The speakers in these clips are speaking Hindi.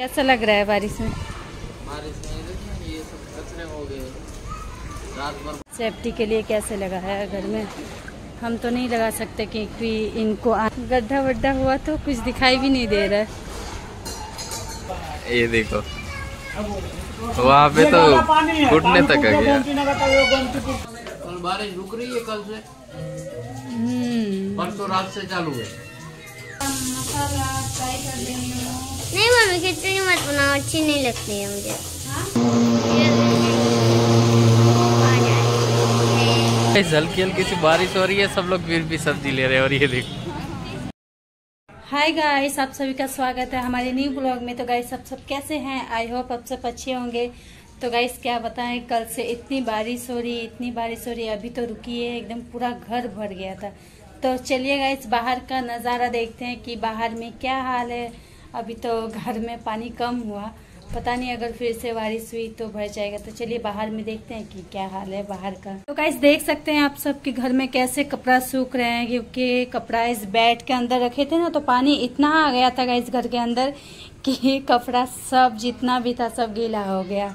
कैसा लग रहा है बारिश में? बारिश में ये सब कचरे हो गए। रात भर सेफ्टी के लिए कैसे लगा है घर में? हम तो नहीं लगा सकते क्योंकि इनको गड्ढा वड्ढा हुआ तो कुछ दिखाई भी नहीं दे रहा है। ये देखो। वहाँ पे तो घुटने तक आ गया कल बारिश रुक रही है कल से। हम्म। परसों रात से चालू है। नहीं मम्मी खिचड़ी मत बनाओ अच्छी नहीं लगती है मुझे। हल्की हल्की सी बारिश हो रही है सब लोग फिर भी सब्ज़ी ले रहे हैं और ये देखो। हाय गाइस आप सभी का स्वागत है हमारे न्यू ब्लॉग में। तो गाइस आप सब कैसे हैं? आई होप आप सब अच्छे होंगे। तो गाइस क्या बताएँ कल से इतनी बारिश हो रही इतनी बारिश हो रही है अभी तो रुकी है एकदम पूरा घर भर गया था। तो चलिए गाइस बाहर का नज़ारा देखते हैं कि बाहर में क्या हाल है। अभी तो घर में पानी कम हुआ। पता नहीं अगर फिर से बारिश हुई तो भर जाएगा। तो चलिए बाहर में देखते हैं कि क्या हाल है बाहर का। तो गाइस देख सकते हैं आप सब सबके घर में कैसे कपड़ा सूख रहे हैं, क्योंकि कपड़ा इस बेड के अंदर रखे थे ना तो पानी इतना आ गया था गाइस घर के अंदर कि कपड़ा सब जितना भी था सब गीला हो गया।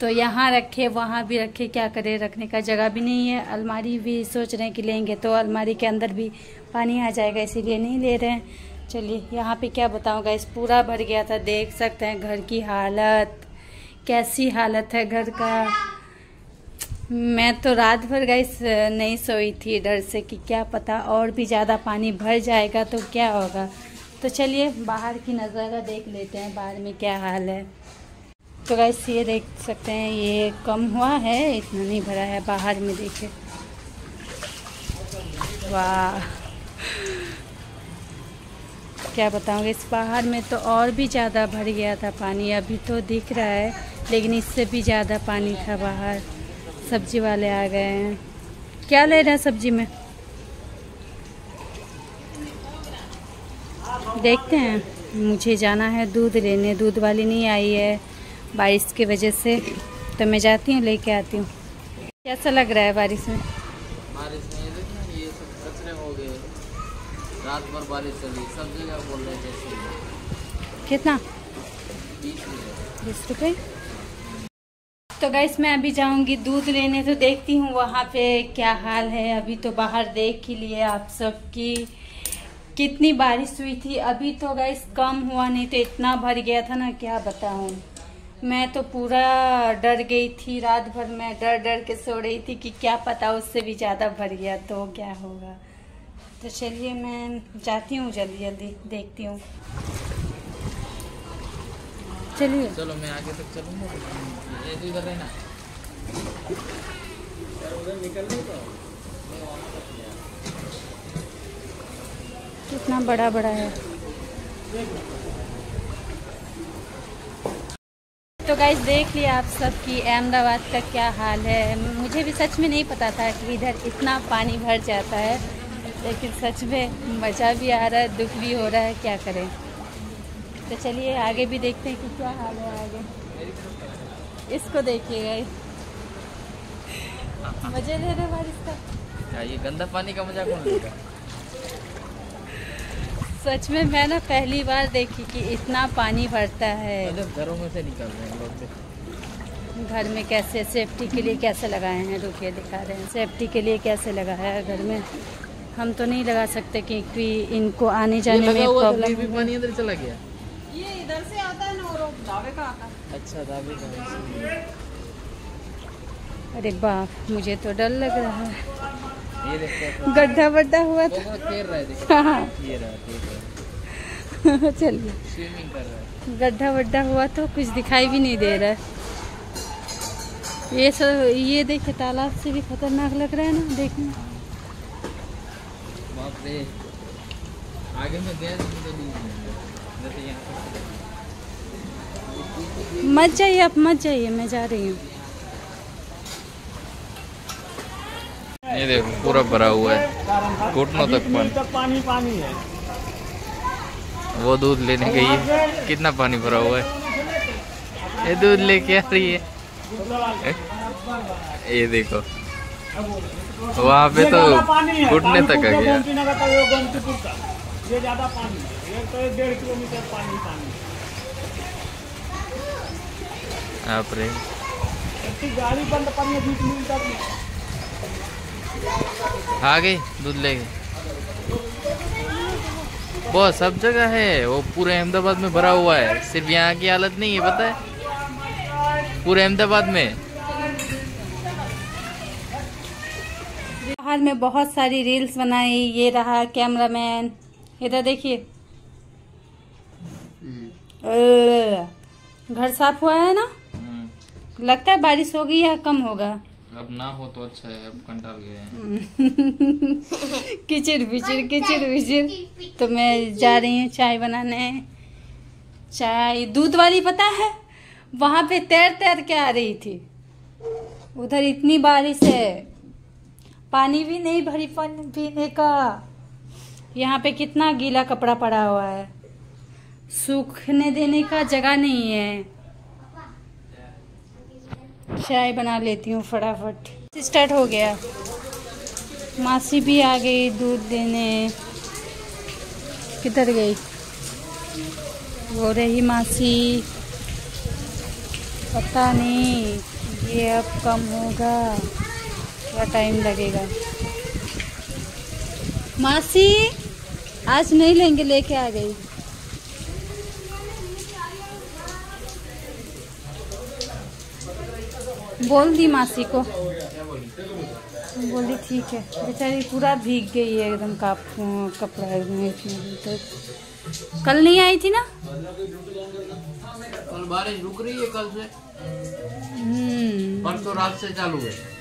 तो यहाँ रखे, वहाँ भी रखे, क्या करे, रखने का जगह भी नहीं है। अलमारी भी सोच रहे हैं कि लेंगे तो अलमारी के अंदर भी पानी आ जाएगा, इसीलिए नहीं ले रहे हैं। चलिए, यहाँ पे क्या बताऊँगा इस पूरा भर गया था, देख सकते हैं घर की हालत, कैसी हालत है घर का। मैं तो रात भर गई नहीं सोई थी डर से कि क्या पता और भी ज़्यादा पानी भर जाएगा तो क्या होगा। तो चलिए, बाहर की नज़ारा देख लेते हैं, बाहर में क्या हाल है। तो गैस ये देख सकते हैं, ये कम हुआ है, इतना नहीं भरा है, बाहर में देखे। वाह। क्या बताऊँगी इस बाहर में तो और भी ज़्यादा भर गया था पानी। अभी तो दिख रहा है, लेकिन इससे भी ज़्यादा पानी था बाहर। सब्ज़ी वाले आ गए हैं। क्या ले रहे हैं सब्ज़ी में? देखते हैं। मुझे जाना है दूध लेने। दूध वाली नहीं आई है बारिश की वजह से। तो मैं जाती हूँ, लेके आती हूँ। कैसा लग रहा है बारिश में? बारिश में ये देखिए ये सब कचरे हो गए रात भर बारिश चली सब जगह बोल रहे थे कितना? बीस रुपये तो गैस मैं अभी जाऊँगी दूध लेने तो देखती हूँ वहाँ पे क्या हाल है। अभी तो बाहर देख ही लिए आप सब की कितनी बारिश हुई थी। अभी तो गैस कम हुआ नहीं तो इतना भर गया था ना क्या बताऊँ। मैं तो पूरा डर गई थी रात भर। मैं डर डर के सो रही थी कि क्या पता उससे भी ज़्यादा भर गया तो क्या होगा। तो चलिए मैं जाती हूँ जल्दी जल्दी देखती हूँ। चलिए। चलो मैं आगे तक चलूँगा। ये तो। कितना बड़ा बड़ा है। तो गाइज़ देख लिया आप सब कि अहमदाबाद का क्या हाल है। मुझे भी सच में नहीं पता था कि इधर इतना पानी भर जाता है। लेकिन सच में मज़ा भी आ रहा है दुख भी हो रहा है क्या करें? तो चलिए आगे भी देखते हैं कि क्या हाल है आगे। इसको देखिएगा। मज़े ले रहे बारिश का ये गंदा पानी का मज़ा कौन लेगा? सच में मैं ना पहली बार देखी कि इतना पानी भरता है। मतलब घरों में से निकल रहे हैं लोग घर में कैसे सेफ्टी के लिए कैसे लगाए हैं? रुकिए दिखा रहे हैं। सेफ्टी के लिए कैसे लगाया है घर में? हम तो नहीं लगा सकते क्योंकि इनको आने जाने में प्रॉब्लम पानी अंदर चला गया? ये इधर से आता है ना और दावे का आता है। अच्छा दावे का अरे बाप मुझे तो डर लग रहा है। गड्ढा वड्ढा हुआ था। तैर रहा है देखो। हाँ ये रहा देख रहा। चलिए। स्विमिंग कर रहा है। गड्ढा वड्ढा हुआ तो कुछ दिखाई भी नहीं दे रहा है। ये सब ये देखिए तालाब से भी खतरनाक लग रहा है ना देखने बाप रे आगे में गया तो यहाँ मत जाइए आप मत जाइए मैं जा रही हूँ। ये देखो पूरा भरा हुआ है। घुटनों तक पानी। पानी पानी है। वो दूध लेने गई है। कितना पानी भरा हुआ है? ये दूध लेके आ रही है। ये देखो। वहाँ पे तो घुटने तक आ गया ये ज़्यादा पानी है। तो डेढ़ किलोमीटर पानी पानी आप रे। गाड़ी बंद पड़ी बीस मिनट तक आ गए दूध लेके बहुत सब जगह है वो पूरे अहमदाबाद में भरा हुआ है। सिर्फ़ यहाँ की हालत नहीं है पता है? पूरे अहमदाबाद में। बाहर में बहुत सारी रील्स बनाई ये रहा कैमरामैन इधर देखिए। घर साफ़ हुआ है ना? लगता है बारिश होगी या कम होगा? अब ना हो तो अच्छा है अब कंटाल गए हैं। किचिर बिचिर किचिर बिचिर तो मैं जा रही हूँ चाय बनाने। चाय दूध वाली पता है? वहाँ पे तैर तैर के आ रही थी। उधर इतनी बारिश है। पानी भी नहीं, भरी पानी का। यहाँ पे कितना गीला कपड़ा पड़ा हुआ है। सूखने देने का जगह नहीं है। चाय बना लेती हूँ फटाफट। स्टार्ट हो गया। मासी भी आ गई दूध देने। किधर गई? वो रही मासी। पता नहीं, ये अब कम होगा। क्या टाइम लगेगा। मासी आज नहीं लेंगे लेके आ गई। बोल दी मासी को। बोली ठीक है। बेचारी पूरा भीग गई है एकदम कपड़ा में तो। कल नहीं आई थी ना? कल बारिश रुक रही है कल से। हम्म। परसों रात से चालू है।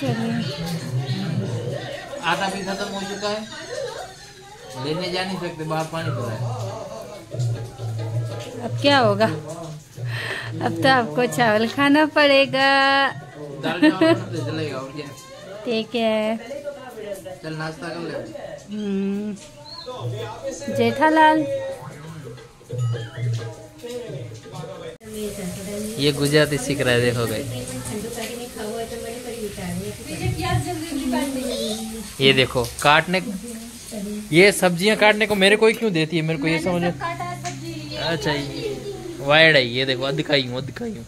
चलिए आटा भी खत्म हो चुका है। लेने जा नहीं सकते बाहर पानी पड़ा है। अब क्या होगा? अब तो आपको चावल खाना पड़ेगा। क्या? ठीक है। चल नाश्ता कर ले। हम्म, जेठालाल। ये गुजराती सीख रहा है देखो गई ये देखो काटने ये सब्ज़ियाँ काटने को मेरे को ही क्यों देती है? मेरे को ये समझ अच्छा ये वाइड है ये देखो दिखाई हूँ दिखाई हूँ।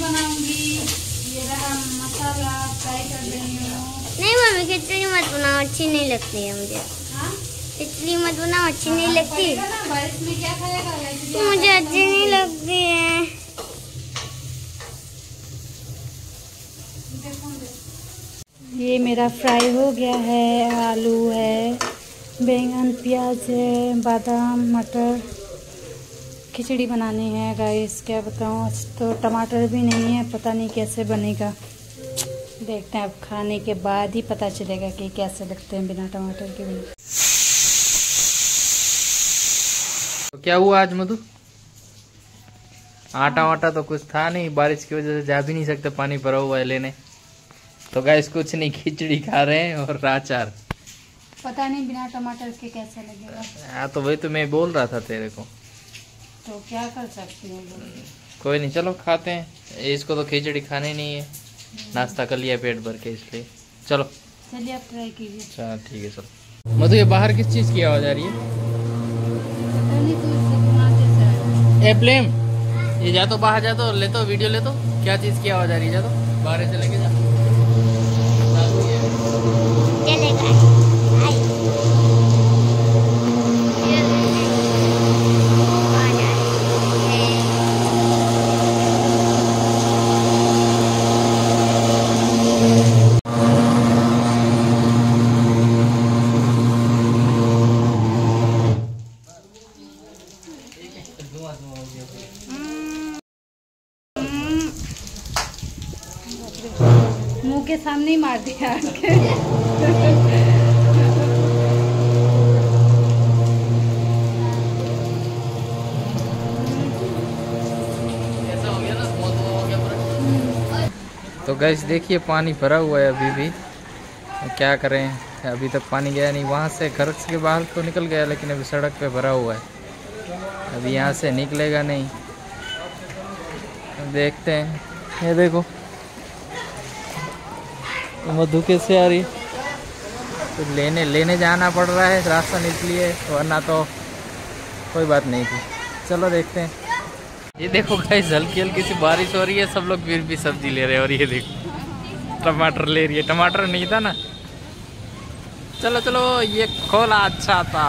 बनाऊँगी ये मसाला कर हूँ नहीं मम्मी खिचड़ी मत बनाओ अच्छी नहीं लगती है मुझे। हाँ? खिचड़ी मत बनाओ अच्छी नहीं लगती। ना, क्या खाएगा खिचड़ी मुझे अच्छी नहीं लगती। है। ये मेरा फ्राई हो गया है आलू है बैंगन प्याज है बादाम मटर। खिचड़ी बनानी है गाइस क्या बताऊँ आज तो टमाटर भी नहीं है पता नहीं कैसे बनेगा। देखते हैं अब खाने के बाद ही पता चलेगा कि कैसे लगते हैं बिना टमाटर के भी। तो क्या हुआ आज मधु? आटा वाटा तो कुछ था नहीं बारिश की वजह से जा भी नहीं सकते पानी भरा हुआ है लेने। तो गैस कुछ नहीं खिचड़ी खा रहे हैं और अचार। पता नहीं बिना टमाटर के कैसे लगेगा। हाँ तो वही तो मैं बोल रहा था तेरे को। तो क्या कर सकती हूँ कोई नहीं चलो खाते हैं। इसको तो खिचड़ी खाने नहीं है। नाश्ता कर लिया पेट भर के इसलिए। चलो। चलिए आप ट्राई कीजिए। चलो ठीक है चलो। मधु ये बाहर किस चीज़ की आवाज़ आ रही है पता नहीं कुछ घुमाते शायद ए प्लेम ये जा तो बाहर जा तो ले तो वीडियो ले तो। क्या चीज़ की आवाज़ आ रही है? जा तो बाहर से लेके जा चालू ही है। चलेगा आई आ जाए मुँह के सामने ही मार दिया तो गैस देखिए पानी भरा हुआ है अभी भी। क्या करें? अभी तक पानी गया नहीं। वहाँ से घर के बाहर तो निकल गया लेकिन अभी सड़क पे भरा हुआ है। अभी यहाँ से निकलेगा नहीं। देखते हैं। ये देखो। मधु कैसे आ रही? तो लेने लेने जाना पड़ रहा है राशन इसलिए वरना तो कोई बात नहीं थी। चलो देखते हैं। ये देखो गाइस हल्की हल्की सी बारिश हो रही है सब लोग फिर भी सब्ज़ी ले रहे हैं और ये देखो टमाटर ले रही है। टमाटर नहीं था ना? चलो चलो ये खोला अच्छा था।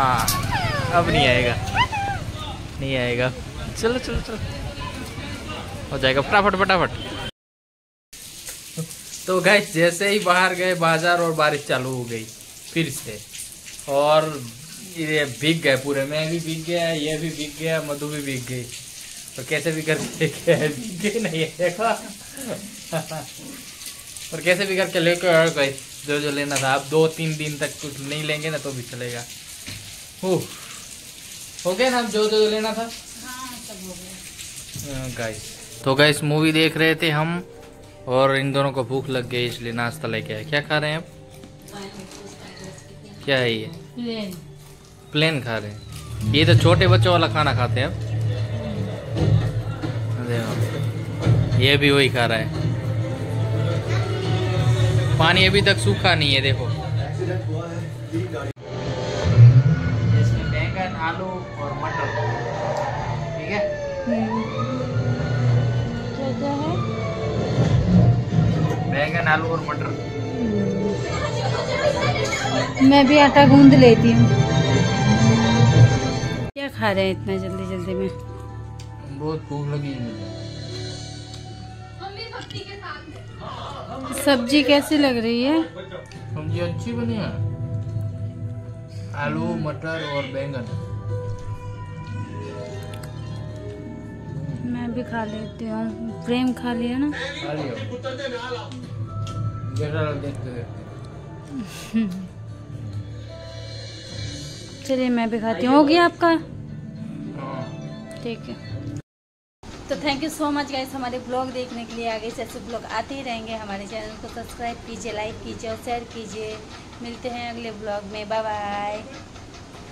अब नहीं आएगा। नहीं आएगा। चलो चलो चलो। हो जाएगा। फटाफट फटाफट। तो गैस जैसे ही बाहर गए बाज़ार और बारिश चालू हो गई फिर से। और ये भीग गए पूरे। मैं भी भीग गया ये भी भीग गया मधु भी भीग गई। तो कैसे भी करके भीग गए नहीं है देखो। और कैसे भी करके लेके आ गए जो जो लेना था। आप दो तीन दिन तक कुछ नहीं लेंगे ना तो भी चलेगा। हो गया ना जो जो लेना था? हाँ, गाइस तो गाइस मूवी देख रहे थे हम। और इन दोनों को भूख लग गई इसलिए नाश्ता लेके आए। क्या खा रहे हैं आप? क्या है ये? प्लेन। प्लेन खा रहे हैं। ये तो छोटे बच्चों वाला खाना खाते हैं। देखो ये भी वही खा रहा है। पानी अभी तक सूखा नहीं है देखो। इसमें बैंगन आलू बैंगन आलू और मटर मैं भी आटा गूंद लेती हूँ। क्या खा रहे हैं इतना जल्दी जल्दी में? बहुत भूख लगी है। सब्ज़ी कैसी लग रही है? सब्ज़ी अच्छी बनी है। आलू मटर और बैंगन। मैं भी खा लेती हूँ। प्रेम खा लिया ना? खा लियो। चलिए, मैं भी खाती हूँ। हो गया आपका? ठीक है। तो thank you so much guys हमारे ब्लॉग देखने के लिए। आगे से ऐसे ब्लॉग आते ही रहेंगे। हमारे चैनल को सब्सक्राइब कीजिए लाइक कीजिए और शेयर कीजिए। मिलते हैं अगले ब्लॉग में। Bye bye